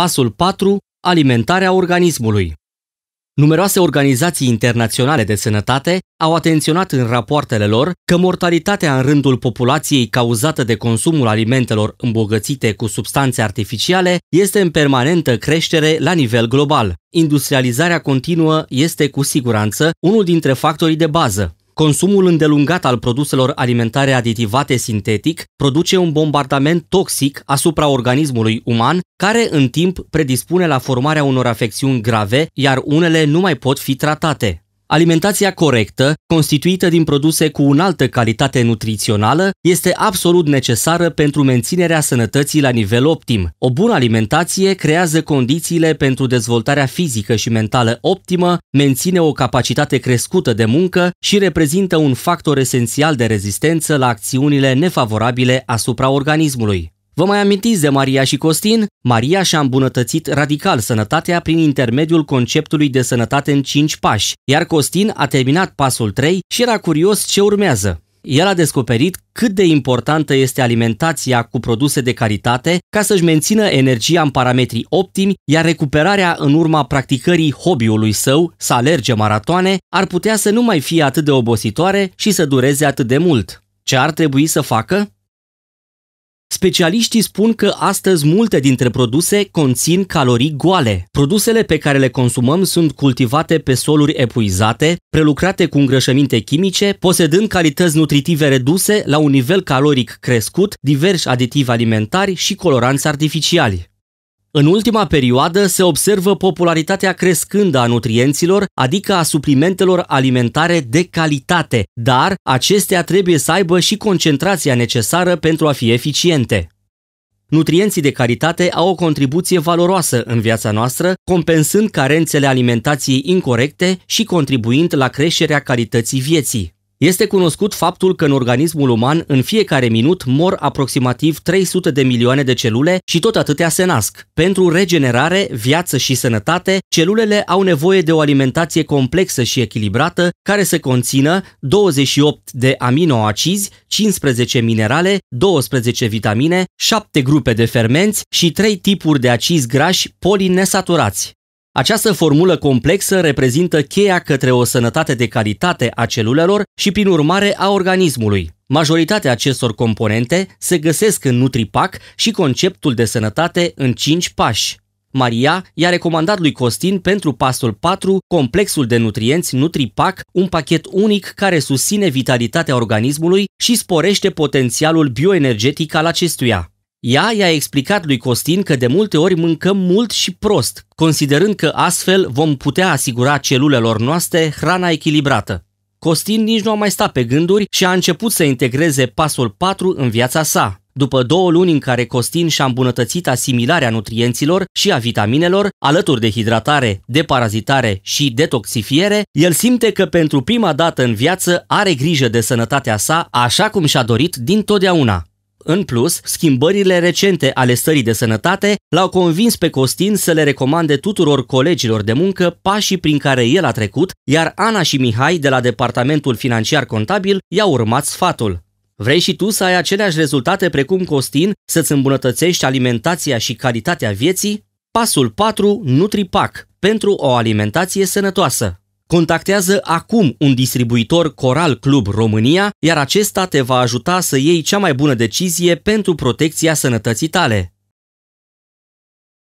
Pasul 4. Alimentarea organismului. Numeroase organizații internaționale de sănătate au atenționat în rapoartele lor că mortalitatea în rândul populației cauzată de consumul alimentelor îmbogățite cu substanțe artificiale este în permanentă creștere la nivel global. Industrializarea continuă este cu siguranță unul dintre factorii de bază. Consumul îndelungat al produselor alimentare aditivate sintetic produce un bombardament toxic asupra organismului uman, care în timp predispune la formarea unor afecțiuni grave, iar unele nu mai pot fi tratate. Alimentația corectă, constituită din produse cu înaltă calitate nutrițională, este absolut necesară pentru menținerea sănătății la nivel optim. O bună alimentație creează condițiile pentru dezvoltarea fizică și mentală optimă, menține o capacitate crescută de muncă și reprezintă un factor esențial de rezistență la acțiunile nefavorabile asupra organismului. Vă mai amintiți de Maria și Costin? Maria și-a îmbunătățit radical sănătatea prin intermediul conceptului de sănătate în 5 pași, iar Costin a terminat pasul 3 și era curios ce urmează. El a descoperit cât de importantă este alimentația cu produse de calitate ca să-și mențină energia în parametri optimi, iar recuperarea în urma practicării hobby-ului său, să alerge maratoane, ar putea să nu mai fie atât de obositoare și să dureze atât de mult. Ce ar trebui să facă? Specialiștii spun că astăzi multe dintre produse conțin calorii goale. Produsele pe care le consumăm sunt cultivate pe soluri epuizate, prelucrate cu îngrășăminte chimice, posedând calități nutritive reduse la un nivel caloric crescut, diversi aditivi alimentari și coloranți artificiali. În ultima perioadă se observă popularitatea crescândă a nutrienților, adică a suplimentelor alimentare de calitate, dar acestea trebuie să aibă și concentrația necesară pentru a fi eficiente. Nutrienții de calitate au o contribuție valoroasă în viața noastră, compensând carențele alimentației incorrecte și contribuind la creșterea calității vieții. Este cunoscut faptul că în organismul uman în fiecare minut mor aproximativ 300 de milioane de celule și tot atâtea se nasc. Pentru regenerare, viață și sănătate, celulele au nevoie de o alimentație complexă și echilibrată care să conțină 28 de aminoacizi, 15 minerale, 12 vitamine, 7 grupe de fermenți și 3 tipuri de acizi grași polinesaturați. Această formulă complexă reprezintă cheia către o sănătate de calitate a celulelor și, prin urmare, a organismului. Majoritatea acestor componente se găsesc în NutriPac și conceptul de sănătate în 5 pași. Maria i-a recomandat lui Costin pentru pasul 4 complexul de nutrienți NutriPac, un pachet unic care susține vitalitatea organismului și sporește potențialul bioenergetic al acestuia. Ea i-a explicat lui Costin că de multe ori mâncăm mult și prost, considerând că astfel vom putea asigura celulelor noastre hrana echilibrată. Costin nici nu a mai stat pe gânduri și a început să integreze pasul 4 în viața sa. După două luni în care Costin și-a îmbunătățit asimilarea nutrienților și a vitaminelor, alături de hidratare, deparazitare și detoxifiere, el simte că pentru prima dată în viață are grijă de sănătatea sa așa cum și-a dorit din totdeauna. În plus, schimbările recente ale stării de sănătate l-au convins pe Costin să le recomande tuturor colegilor de muncă pașii prin care el a trecut, iar Ana și Mihai de la Departamentul Financiar Contabil i-au urmat sfatul. Vrei și tu să ai aceleași rezultate precum Costin, să-ți îmbunătățești alimentația și calitatea vieții? Pasul 4 NutriPac pentru o alimentație sănătoasă. Contactează acum un distribuitor Coral Club România, iar acesta te va ajuta să iei cea mai bună decizie pentru protecția sănătății tale.